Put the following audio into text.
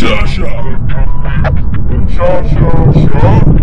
Sasha. Sasha. Sasha.